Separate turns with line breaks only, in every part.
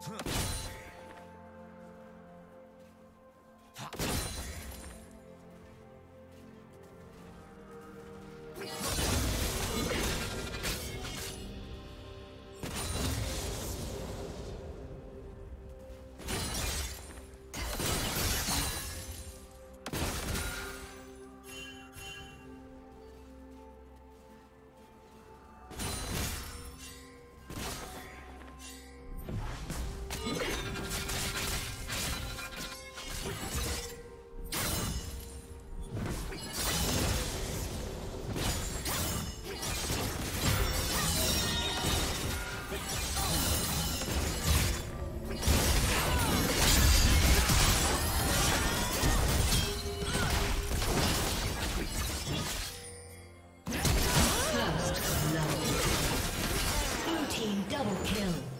흥! Team double kill.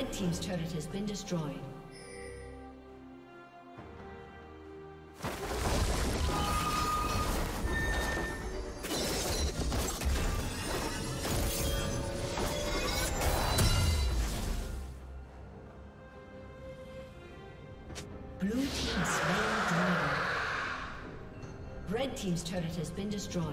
Red Team's turret has been destroyed. Blue Team slain dragon. Red Team's turret has been destroyed.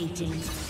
Dominating.